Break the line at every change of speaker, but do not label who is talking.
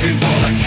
looking for the